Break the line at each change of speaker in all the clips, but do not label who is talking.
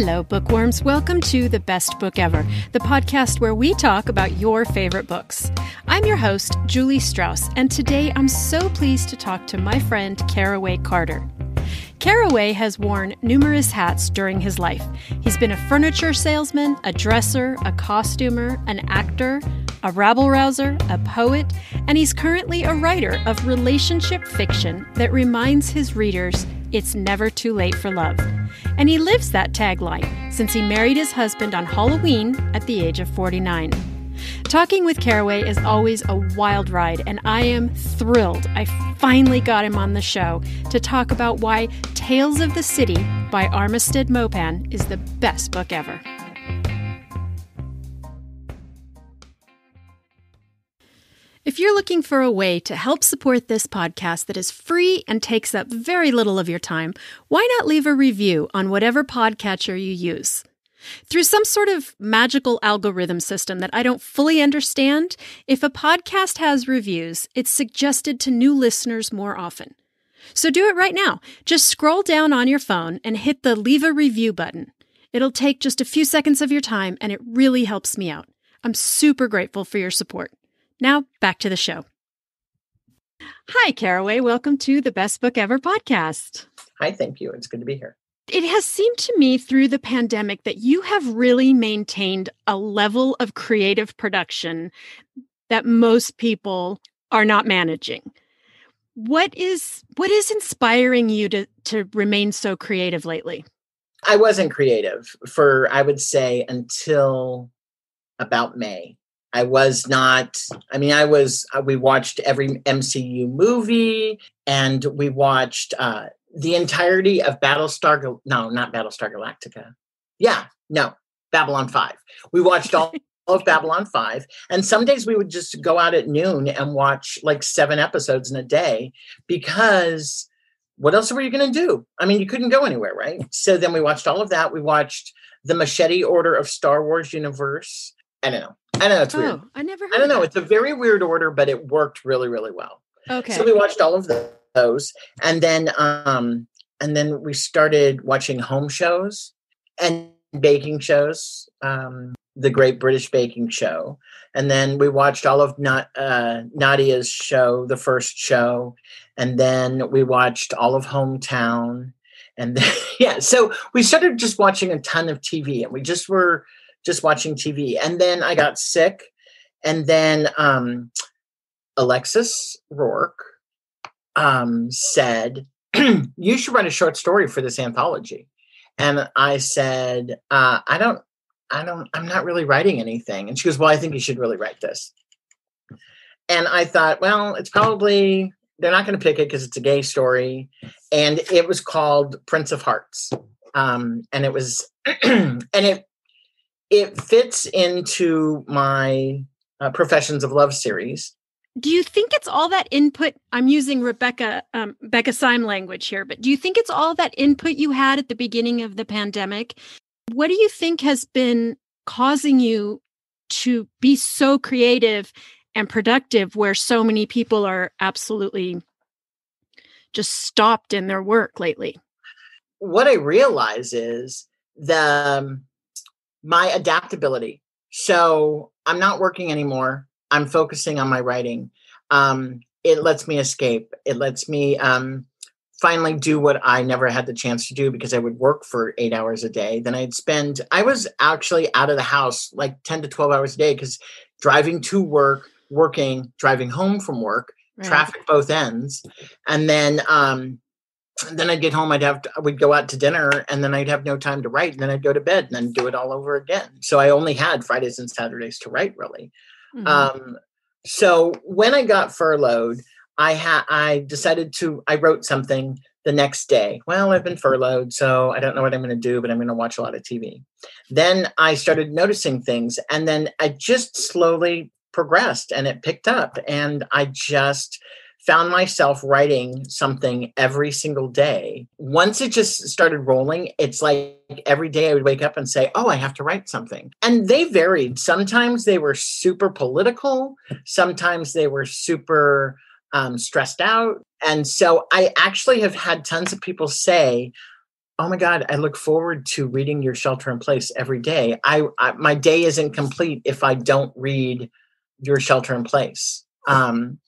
Hello, bookworms. Welcome to The Best Book Ever, the podcast where we talk about your favorite books. I'm your host, Julie Strauss, and today I'm so pleased to talk to my friend, Caraway Carter. Caraway has worn numerous hats during his life. He's been a furniture salesman, a dresser, a costumer, an actor, a rabble rouser, a poet, and he's currently a writer of relationship fiction that reminds his readers it's never too late for love. And he lives that tagline since he married his husband on Halloween at the age of 49. Talking with Caraway is always a wild ride, and I am thrilled I finally got him on the show to talk about why Tales of the City by Armistead Maupin is the best book ever. If you're looking for a way to help support this podcast that is free and takes up very little of your time, why not leave a review on whatever podcatcher you use? Through some sort of magical algorithm system that I don't fully understand, if a podcast has reviews, it's suggested to new listeners more often. So do it right now. Just scroll down on your phone and hit the leave a review button. It'll take just a few seconds of your time and it really helps me out. I'm super grateful for your support. Now, back to the show. Hi, Caraway. Welcome to the Best Book Ever podcast.
Hi, thank you. It's good to be here.
It has seemed to me through the pandemic that you have really maintained a level of creative production that most people are not managing. What is what is inspiring you to to remain so creative lately?
I wasn't creative for I would say until about May. I was not, I mean, I was, uh, we watched every MCU movie and we watched uh, the entirety of Battlestar, no, not Battlestar Galactica. Yeah, no, Babylon 5. We watched all. of Babylon 5. And some days we would just go out at noon and watch like seven episodes in a day because what else were you going to do? I mean, you couldn't go anywhere, right? So then we watched all of that. We watched the Machete Order of Star Wars Universe. I don't know. I know it's oh, weird.
I never.
I don't know.
That.
It's a very weird order, but it worked really, really well.
Okay.
So we watched all of those, and then um, and then we started watching home shows and baking shows. Um, the Great British Baking Show, and then we watched all of Not, uh, Nadiya's show, the first show, and then we watched all of Hometown, and then, yeah, so we started just watching a ton of TV, and we just were just watching TV. And then I got sick. And then um, Alexis Rourke um, said, You should write a short story for this anthology. And I said, uh, I don't, I don't, I'm not really writing anything. And she goes, Well, I think you should really write this. And I thought, well, it's probably, they're not going to pick it because it's a gay story. And it was called Prince of Hearts. Um, and it was, and it it fits into my uh, professions of love series.
Do you think it's all that input i'm using rebecca um, becca syme language here but do you think it's all that input you had at the beginning of the pandemic? What do you think has been causing you to be so creative and productive where so many people are absolutely just stopped in their work lately?
What i realize is the um, my adaptability. So I'm not working anymore. I'm focusing on my writing. Um, it lets me escape. It lets me um, finally do what I never had the chance to do because I would work for eight hours a day. Then I'd spend, I was actually out of the house like 10 to 12 hours a day because driving to work, working, driving home from work, right. traffic both ends. And then um, then I'd get home, I'd have to, we'd go out to dinner and then I'd have no time to write and then I'd go to bed and then do it all over again. So I only had Fridays and Saturdays to write really. Mm-hmm. Um, so when I got furloughed, I had I decided to I wrote something the next day. Well, I've been furloughed, so I don't know what I'm going to do, but I'm going to watch a lot of TV. Then I started noticing things and then I just slowly progressed and it picked up and I just found myself writing something every single day. Once it just started rolling, it's like every day I would wake up and say, Oh, I have to write something. And they varied. Sometimes they were super political, sometimes they were super um, stressed out. And so I actually have had tons of people say, oh my god i look forward to reading your shelter in place every day I, I my day isn't complete if i don't read your shelter in place um,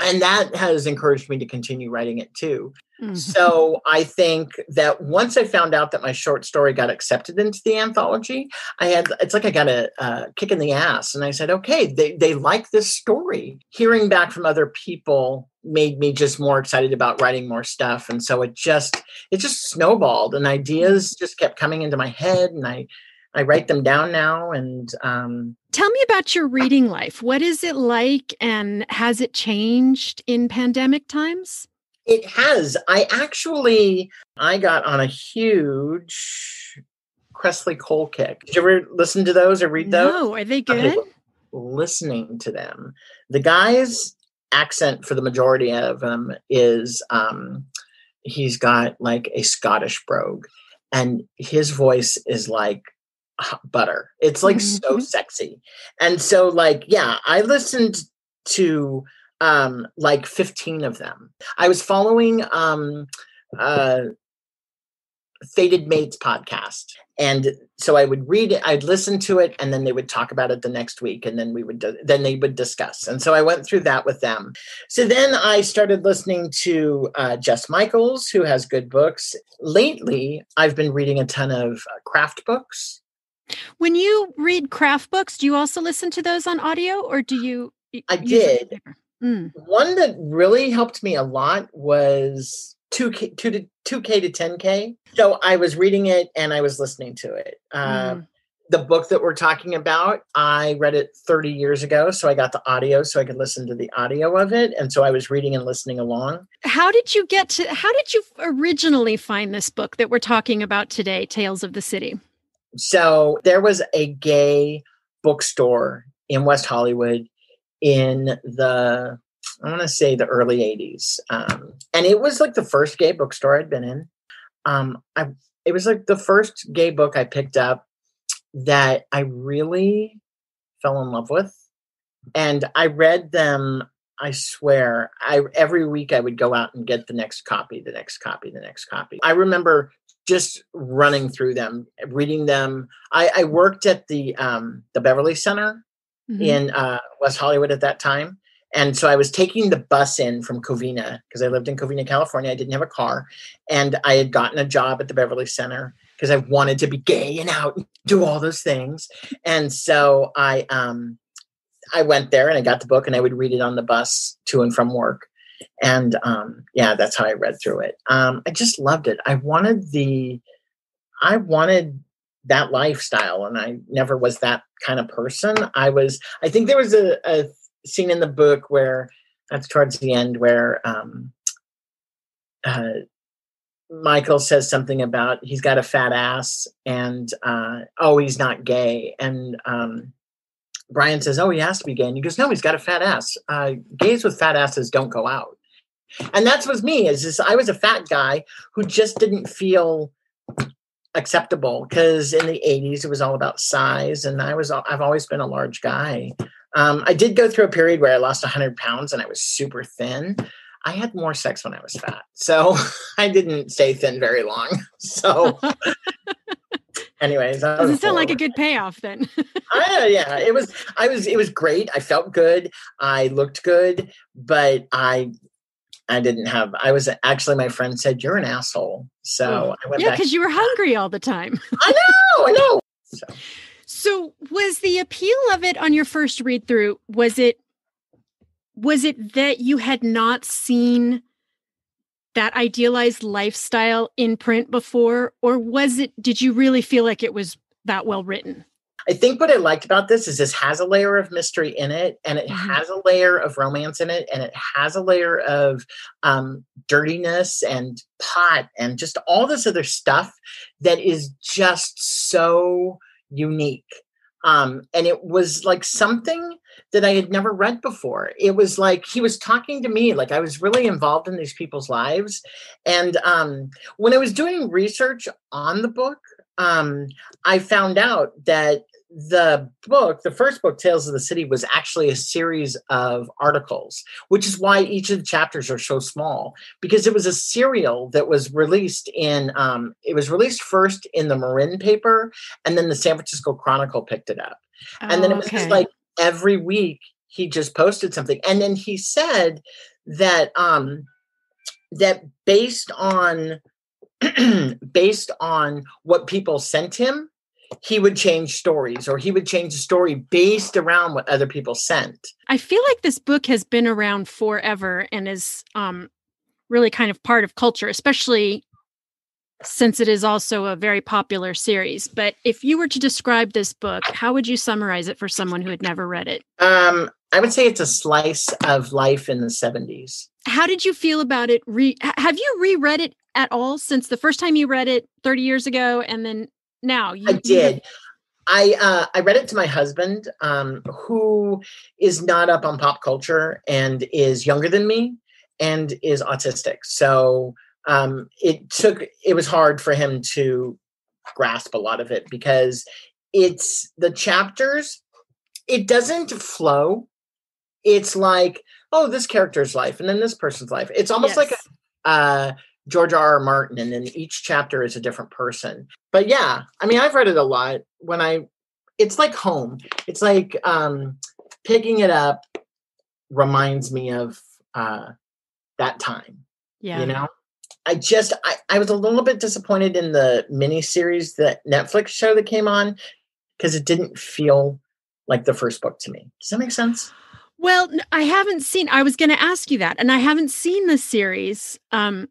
and that has encouraged me to continue writing it too. Mm-hmm. so i think that once i found out that my short story got accepted into the anthology i had it's like i got a, a kick in the ass and i said okay they, they like this story. Hearing back from other people made me just more excited about writing more stuff and so it just it just snowballed and ideas just kept coming into my head and i i write them down now and um
tell me about your reading life. What is it like and has it changed in pandemic times?
It has. I actually i got on a huge Kresley Cole kick. Did you ever listen to those or read those?
No. Are they good?
listening to them. The guys accent for the majority of them is um, he's got like a Scottish brogue, and his voice is like butter. It's like mm-hmm. so sexy. And so like yeah, I listened to um like 15 of them. I was following um uh Fated Mates podcast. And so I would read it, I'd listen to it, and then they would talk about it the next week, and then we would then they would discuss. And so I went through that with them. So then I started listening to uh, Jess Michaels, who has good books. Lately, I've been reading a ton of uh, craft books.
When you read craft books, do you also listen to those on audio, or do you?
I did. Mm. One that really helped me a lot was 2K, 2 to 2K to 10K. So I was reading it and I was listening to it. Uh, mm. The book that we're talking about, I read it 30 years ago. So I got the audio so I could listen to the audio of it. And so I was reading and listening along.
How did you get to, how did you originally find this book that we're talking about today, Tales of the City?
So there was a gay bookstore in West Hollywood in the I want to say the early 80s. Um, and it was like the first gay bookstore I'd been in. Um, I, it was like the first gay book I picked up that I really fell in love with. And I read them, I swear, I every week I would go out and get the next copy, the next copy, the next copy. I remember just running through them, reading them. I, I worked at the um, the Beverly Center mm-hmm. in uh, West Hollywood at that time, and so I was taking the bus in from Covina because I lived in Covina, California. I didn't have a car. And I had gotten a job at the Beverly Center because I wanted to be gay and out and do all those things. And so I um I went there and I got the book and I would read it on the bus to and from work. And um yeah, that's how I read through it. Um I just loved it. I wanted the I wanted that lifestyle and I never was that kind of person. I was I think there was a, a scene in the book where that's towards the end where um, uh, Michael says something about he's got a fat ass and uh, oh he's not gay and um, Brian says oh he has to be gay and he goes no he's got a fat ass uh, gays with fat asses don't go out and that's was me is this I was a fat guy who just didn't feel acceptable because in the 80s it was all about size and I was I've always been a large guy um, I did go through a period where I lost 100 pounds and I was super thin. I had more sex when I was fat. So I didn't stay thin very long. So, anyways,
doesn't sound like a good payoff then.
uh, yeah, it was. I was. It was great. I felt good. I looked good, but I, I didn't have. I was actually. My friend said you're an asshole. So
I went. Yeah, because you were hungry all the time.
I know. I know. So.
So was the appeal of it on your first read through was it was it that you had not seen that idealized lifestyle in print before or was it did you really feel like it was that well written?
I think what I liked about this is this has a layer of mystery in it, and it mm-hmm. has a layer of romance in it, and it has a layer of um, dirtiness and pot and just all this other stuff that is just so unique. Um, and it was like something that I had never read before. It was like he was talking to me, like I was really involved in these people's lives. And um, when I was doing research on the book, um, I found out that the book, the first book, Tales of the City, was actually a series of articles, which is why each of the chapters are so small because it was a serial that was released in, um, it was released first in the Marin paper, and then the San Francisco Chronicle picked it up. Oh, and then it was okay. just like every week he just posted something. And then he said that, um, that based on based on what people sent him he would change stories or he would change the story based around what other people sent.
I feel like this book has been around forever and is um, really kind of part of culture, especially since it is also a very popular series. But if you were to describe this book, how would you summarize it for someone who had never read it?
Um, I would say it's a slice of life in the 70s.
How did you feel about it? Re- have you reread it at all since the first time you read it 30 years ago and then now?
You, I did. You I uh, I read it to my husband, um, who is not up on pop culture and is younger than me and is autistic. So um, it took it was hard for him to grasp a lot of it because it's the chapters. It doesn't flow. It's like oh, this character's life and then this person's life. It's almost yes. like a uh, George R. R. Martin, and then each chapter is a different person. But yeah, I mean, I've read it a lot. When I, it's like home. It's like um, picking it up reminds me of uh, that time. Yeah, you know. I just I, I was a little bit disappointed in the mini series that Netflix show that came on because it didn't feel like the first book to me. Does that make sense?
Well, I haven't seen. I was going to ask you that, and I haven't seen the series. Um,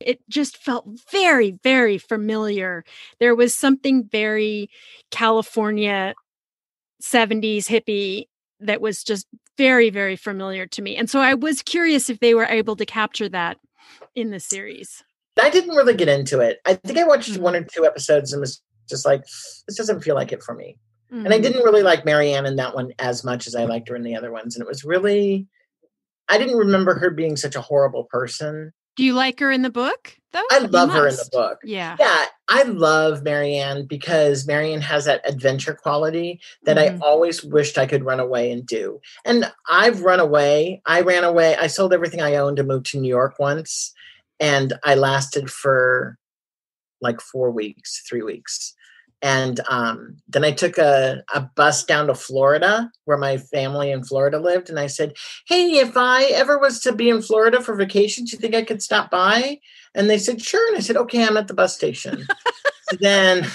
it just felt very, very familiar. There was something very California 70s hippie that was just very, very familiar to me. And so I was curious if they were able to capture that in the series.
I didn't really get into it. I think I watched one or two episodes and was just like, this doesn't feel like it for me. Mm-hmm. And I mm-hmm. didn't really like Marianne in that one as much as I liked her in the other ones. And it was really, I didn't remember her being such a horrible person.
Do you like her in the book? Though?
I love her in the book.
Yeah.
Yeah. I love Marianne because Marianne has that adventure quality that mm-hmm. I always wished I could run away and do. And I've run away. I ran away. I sold everything I owned to move to New York once. And I lasted for like four weeks, three weeks and um, then I took a, a bus down to Florida, where my family in Florida lived, and I said, "Hey, if I ever was to be in Florida for vacation, do you think I could stop by?" And they said, "Sure." And I said, "Okay, I'm at the bus station." then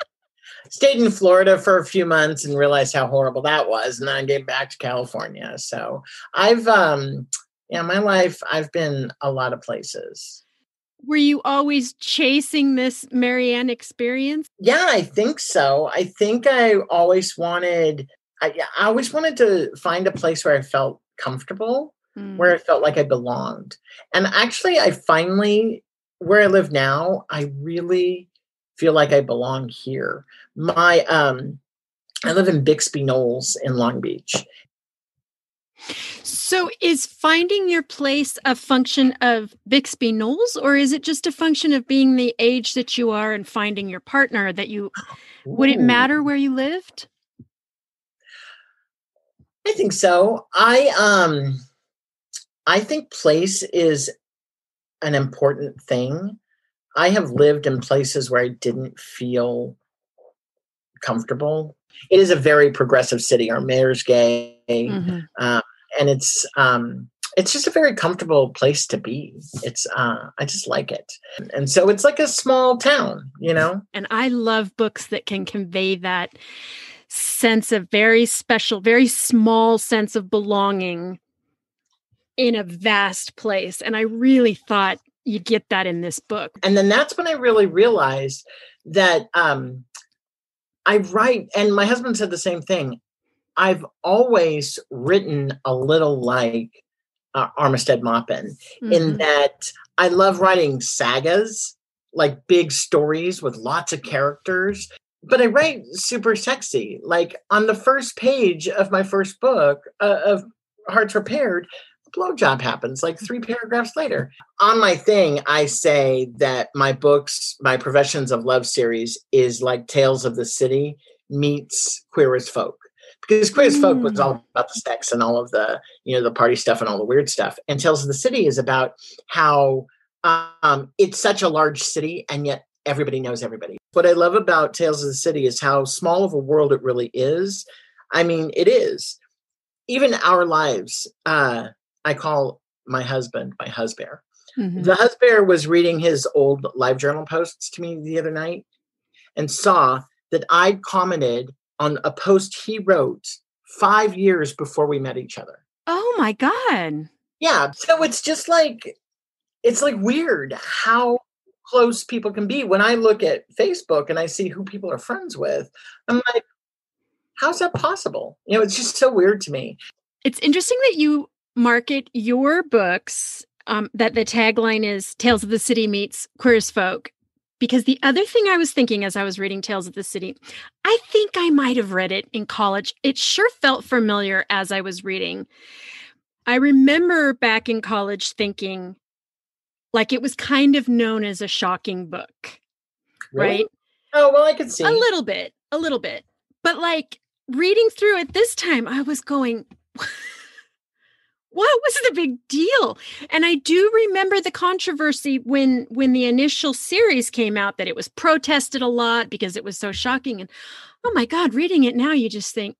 stayed in Florida for a few months and realized how horrible that was, and then I came back to California. So I've, um, yeah, my life, I've been a lot of places
were you always chasing this Marianne experience?
Yeah, I think so. I think I always wanted I, I always wanted to find a place where I felt comfortable, mm. where I felt like I belonged. And actually I finally where I live now, I really feel like I belong here. My um I live in Bixby Knolls in Long Beach.
So, is finding your place a function of Bixby Knolls, or is it just a function of being the age that you are and finding your partner that you Ooh. would it matter where you lived?
I think so. I um I think place is an important thing. I have lived in places where I didn't feel comfortable. It is a very progressive city. Our mayor's gay. Mm-hmm. Um, and it's um it's just a very comfortable place to be. It's uh I just like it. And so it's like a small town, you know.
And I love books that can convey that sense of very special, very small sense of belonging in a vast place. And I really thought you'd get that in this book.
And then that's when I really realized that um I write and my husband said the same thing. I've always written a little like uh, Armistead Maupin mm-hmm. in that I love writing sagas, like big stories with lots of characters. But I write super sexy. Like on the first page of my first book uh, of Hearts Repaired, a blowjob happens like three paragraphs later. On my thing, I say that my books, my Professions of Love series, is like Tales of the City meets Queer as Folk because Queer as Folk was all
Mm.
about the sex and all of the you know the party stuff and all the weird stuff, and Tales of the City is about how um, it's such a large city and yet everybody knows everybody. What I love about Tales of the City is how small of a world it really is. I mean, it is. Even our lives, uh, I call my husband my husband.
Mhm.
The husband was reading his old live journal posts to me the other night and saw that I'd commented on a post he wrote five years before we met each other.
Oh my god.
Yeah. So it's just like, it's like weird how close people can be. When I look at Facebook and I see who people are friends with, I'm like, how's that possible? You know, it's just so weird to me.
It's interesting that you market your books um, that the tagline is Tales of the City meets Queer as Folk. Because the other thing I was thinking as I was reading Tales of the City, I think I might have read it in college. It sure felt familiar as I was reading. I remember back in college thinking like it was kind of known as a shocking book, right?
Oh, well, I could see.
A little bit, a little bit. But like reading through it this time, I was going, what was the big deal? And I do remember the controversy when when the initial series came out that it was protested a lot because it was so shocking. And oh my God, reading it now, you just think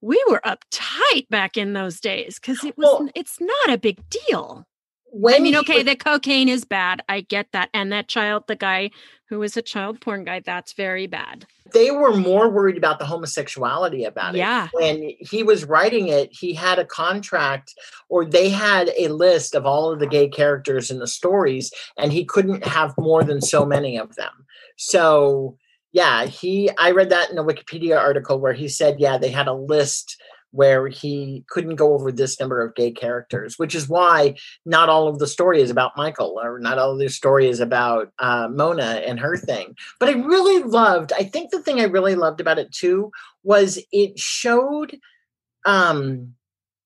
we were uptight back in those days because it was
Well-
it's not a big deal.
When
I mean, okay,
was-
the cocaine is bad. I get that. And that child, the guy who was a child porn guy, that's very bad.
they were more worried about the homosexuality about it.
Yeah.
When he was writing it, he had a contract or they had a list of all of the gay characters in the stories, and he couldn't have more than so many of them. So, yeah, he, I read that in a Wikipedia article where he said, yeah, they had a list where he couldn't go over this number of gay characters, which is why not all of the story is about Michael or not all of the story is about uh, Mona and her thing. But I really loved, I think the thing I really loved about it too was it showed um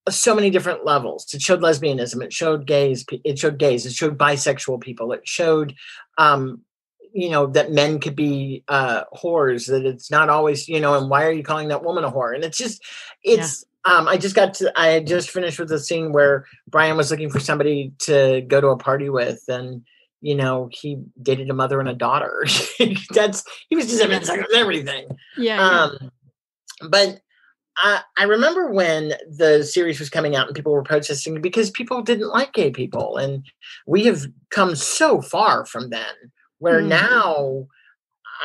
so many different levels. It showed lesbianism, it showed gays, it showed gays, it showed bisexual people, it showed um you know that men could be uh whores that it's not always you know and why are you calling that woman a whore? And it's just it's um i just got to i had just finished with the scene where brian was looking for somebody to go to a party with and you know he dated a mother and a daughter. That's he was just having sex with everything.
Yeah. yeah.
um but I, I remember when the series was coming out and people were protesting because people didn't like gay people and we have come so far from then where
Mhm.
now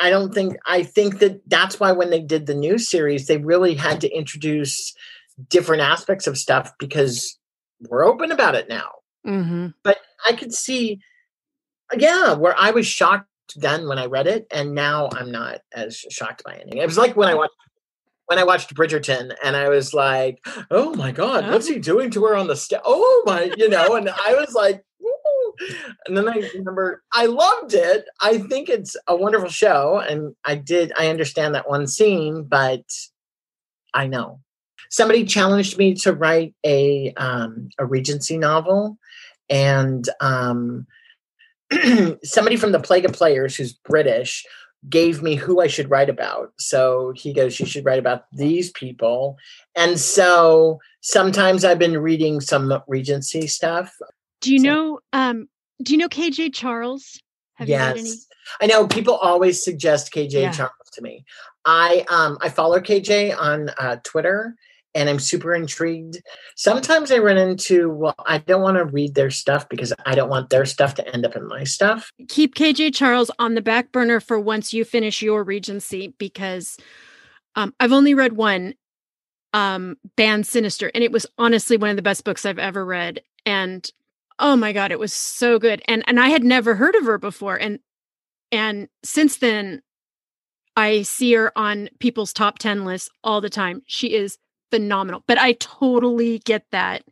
i don't think i think that that's why when they did the new series they really had to introduce different aspects of stuff because we're open about it now
hmm
but i could see yeah where i was shocked then when i read it and now i'm not as shocked by anything it was like when i watched when i watched bridgerton and i was like oh my god what's he doing to her on the sta oh my you know and i was like. And then i remember i loved it i think it's a wonderful show and i did i understand that one scene but i know somebody challenged me to write a um, a regency novel and um, somebody from the Plague of Players, who's British, gave me who I should write about. So he goes, "You should write about these people." And so sometimes I've been reading some Regency stuff.
Do you
So-
know? Um, do you know KJ Charles? Have you read any?
yes, I know people always suggest KJ
Yeah.
Charles to me. I um I follow KJ on uh, Twitter. And I'm super intrigued. Sometimes I run into, well, I don't want to read their stuff because I don't want their stuff to end up in my stuff.
Keep KJ Charles on the back burner for once you finish your Regency because um, I've only read one, um, Band Sinister, and it was honestly one of the best books I've ever read. And oh my god, it was so good. And and I had never heard of her before, and and since then, I see her on people's top ten lists all the time. She is phenomenal. But I totally get that.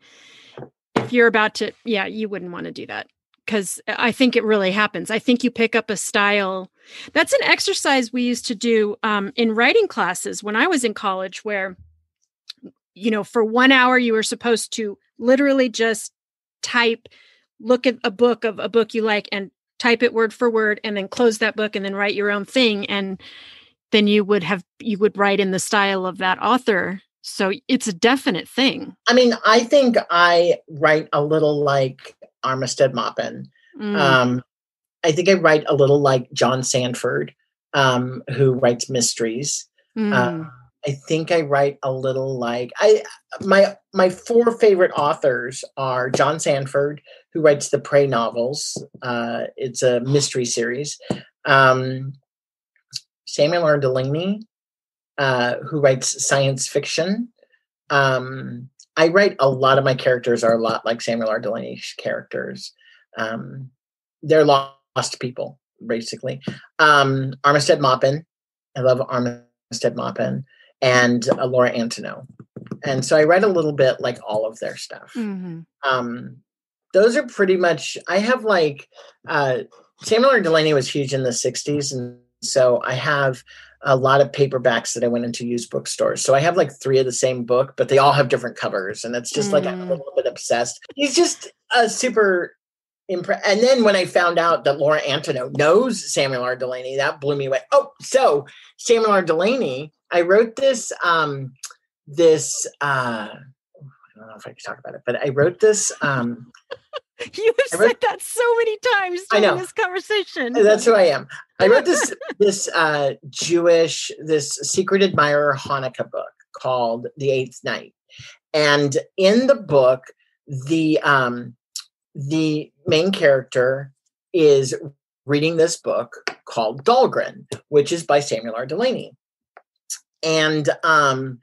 If you're about to, yeah, you wouldn't want to do that because I think it really happens. I think you pick up a style. That's an exercise we used to do um, in writing classes when I was in college, where, you know, for one hour you were supposed to literally just type, look at a book of a book you like and type it word for word and then close that book and then write your own thing. And then you would have you would write in the style of that author. So it's a definite thing.
I mean, I think I write a little like Armistead Maupin. Mm. Um, I think I write a little like John sanford um, who writes mysteries. Mm. Uh, I think I write a little like I my my four favorite authors are John Sanford, who writes the Prey novels. Uh, it's a mystery series. Um, Samuel R. Delany, uh, who writes science fiction. Um, I write a lot of my characters are a lot like Samuel R. Delany's characters. Um, they're lost people, basically. Um, Armistead Maupin. I love Armistead Maupin and uh, Laura Antoniou. And so I read a little bit like all of their stuff. Mm-hmm. Um, those are pretty much, I have like, uh, Samuel R. Delany was huge in the 60s. And so I have a lot of paperbacks that I went into used bookstores. So I have like three of the same book, but they all have different covers. And it's just mm. like I'm a mm. little bit obsessed. He's just a super impre- and then when I found out that Laura Antoniou knows Samuel R. Delany, that blew me away. Oh, so Samuel R. Delany I wrote this um this uh I don't know if I can talk about it, but I wrote this um
You have wrote, said that so many times during I know. this conversation.
That's who I am. I wrote this this uh Jewish this secret admirer Hanukkah book called The Eighth Night. And in the book, the um the main character is reading this book called Dhalgren, which is by Samuel R. Delany. And um,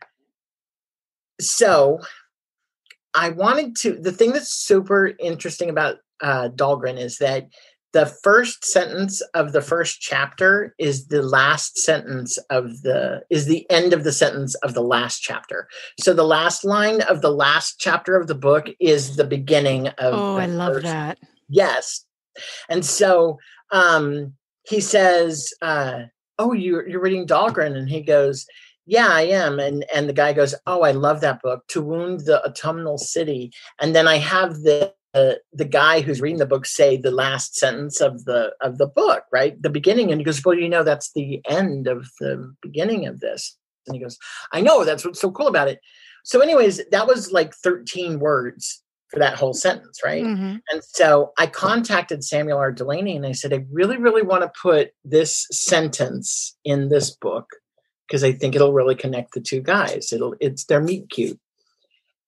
so I wanted to, the thing that's super interesting about uh, Dhalgren is that the first sentence of the first chapter is the last sentence of the is the end of the sentence of the last chapter so the last line of the last chapter of the book is the beginning of
oh i love first. that
yes and so um he says uh oh you're you're reading dhalgren and he goes yeah i am and and the guy goes oh i love that book to wound the autumnal city and then i have the uh, the guy who's reading the book say the last sentence of the of the book right the beginning and he goes well you know that's the end of the beginning of this and he goes i know that's what's so cool about it. So anyways that was like 13 words for that whole sentence right? Mm-hmm. and so i contacted samuel r. Delany and i said i really really want to put this sentence in this book because I think it'll really connect the two guys. It'll it's their meet cute.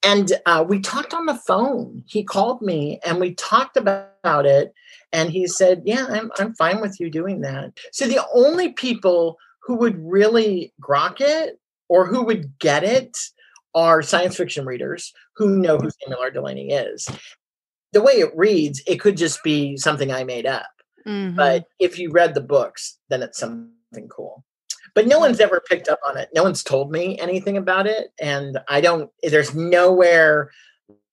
And uh, we talked on the phone. He called me and we talked about it. And he said, "Yeah, I'm I'm fine with you doing that." So the only people who would really grok it or who would get it are science fiction readers who know who Samuel R. Delany is. The way it reads, it could just be something I made up. Mm-hmm. But if you read the books, then it's something cool but no one's ever picked up on it. No one's told me anything about it, and I don't. There's nowhere,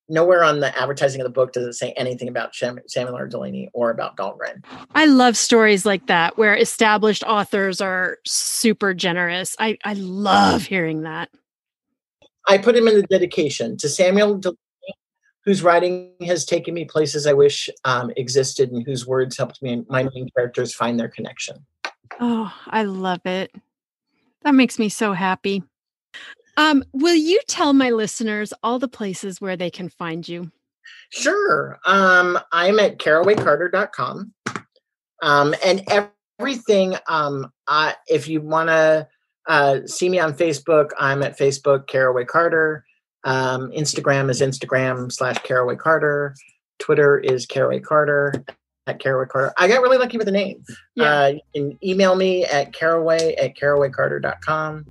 nowhere on the advertising of the book does it say anything about Samuel R. Delany or about Dhalgren.
I love stories like that where established authors are super generous. I I love hearing that.
I put him in the dedication to Samuel Delany, whose writing has taken me places I wish um, existed, and whose words helped me my main characters find their connection.
Oh, I love it. That makes me so happy. Um, will you tell my listeners all the places where they can find you?
Sure. Um, I'm at carawaycarter.com. Um, and everything, um, I, if you want to uh, see me on Facebook, I'm at Facebook, Caraway Carter. Um, Instagram is Instagram slash Caraway Carter. Twitter is Caraway Carter at Caraway Carter. I got really lucky with the name. Yeah. Uh, you can email me at caraway at carawaycarter.com.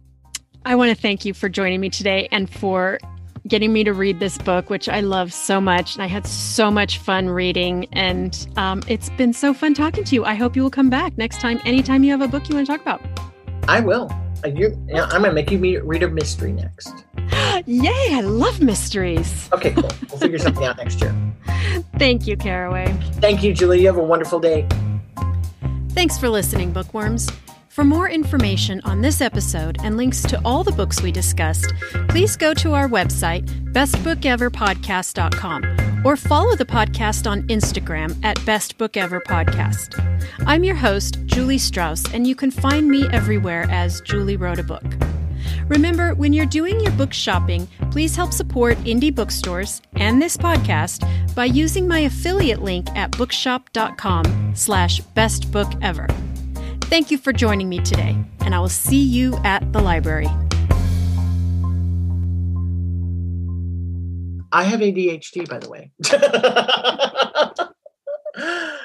I want to thank you for joining me today and for getting me to read this book, which I love so much. And I had so much fun reading. And um, it's been so fun talking to you. I hope you will come back next time, anytime you have a book you want to talk about.
I will. You, I'm going to make you read a mystery next.
Yay, I love mysteries.
Okay, cool. We'll figure something out next year.
Thank you, Caraway.
Thank you, Julie. You have a wonderful day.
Thanks for listening, bookworms. For more information on this episode and links to all the books we discussed, please go to our website, bestbookeverpodcast.com or follow the podcast on Instagram at Best Book Ever Podcast. I'm your host, Julie Strauss, and you can find me everywhere as Julie Wrote a Book. Remember, when you're doing your book shopping, please help support indie bookstores and this podcast by using my affiliate link at bookshop.com slash bestbookever. Thank you for joining me today, and I will see you at the library.
I have ADHD, by the way.